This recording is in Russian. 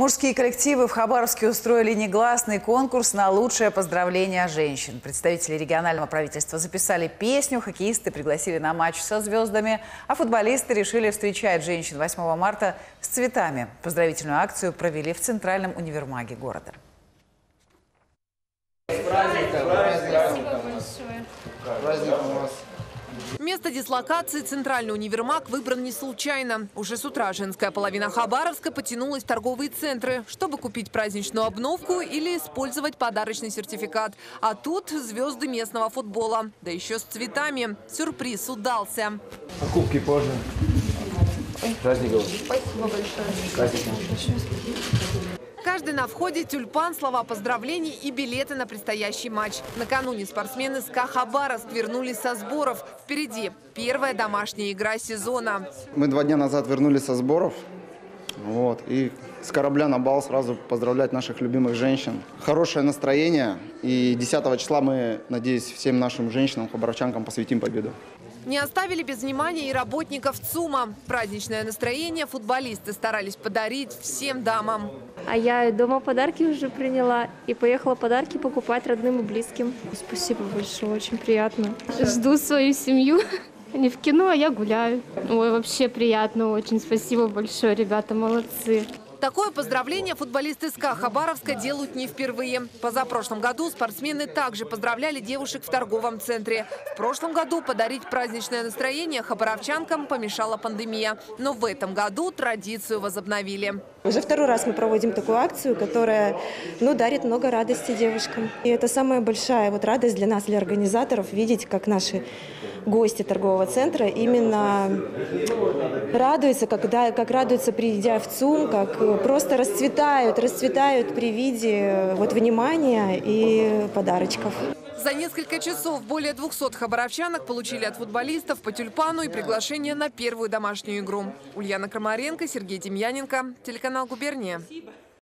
Мужские коллективы в Хабаровске устроили негласный конкурс на лучшее поздравление женщин. Представители регионального правительства записали песню, хоккеисты пригласили на матч со звездами, а футболисты решили встречать женщин 8 марта с цветами. Поздравительную акцию провели в Центральном универмаге города. Место дислокации Центральный универмаг выбран не случайно. Уже с утра женская половина Хабаровска потянулась в торговые центры, чтобы купить праздничную обновку или использовать подарочный сертификат. А тут звезды местного футбола. Да еще с цветами. Сюрприз удался. Покупки позже. Праздников. Спасибо большое. Праздником. Каждый на входе тюльпан, слова поздравлений и билеты на предстоящий матч. Накануне спортсмены СКА Хабаровск вернулись со сборов. Впереди первая домашняя игра сезона. Мы два дня назад вернулись со сборов. Вот, и с корабля на бал сразу поздравлять наших любимых женщин. Хорошее настроение. И 10 числа мы, надеюсь, всем нашим женщинам, хабаровчанкам посвятим победу. Не оставили без внимания и работников ЦУМа. Праздничное настроение футболисты старались подарить всем дамам. А я дома подарки уже приняла и поехала подарки покупать родным и близким. Спасибо большое, очень приятно. Жду свою семью. Они в кино, а я гуляю. Ой, вообще приятно очень. Спасибо большое, ребята, молодцы. Такое поздравление футболисты СКА Хабаровска делают не впервые. Позапрошлом году спортсмены также поздравляли девушек в торговом центре. В прошлом году подарить праздничное настроение хабаровчанкам помешала пандемия. Но в этом году традицию возобновили. Уже второй раз мы проводим такую акцию, которая ну, дарит много радости девушкам. И это самая большая вот радость для нас, для организаторов, видеть, как наши гости торгового центра именно радуются, когда, как радуются, придя в ЦУМ, как просто расцветают, расцветают при виде вот, внимания и подарочков. За несколько часов более 200 хабаровчанок получили от футболистов по тюльпану и приглашение на первую домашнюю игру. Ульяна Крамаренко, Сергей Демьяненко, телеканал «Губерния».